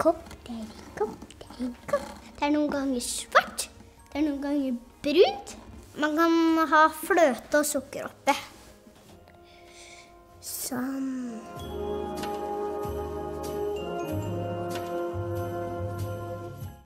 kopp, det er en kopp, det er en kopp. Det er noen ganger svart, det er noen ganger brunt. Man kan ha fløte og sukker oppi. Sånn.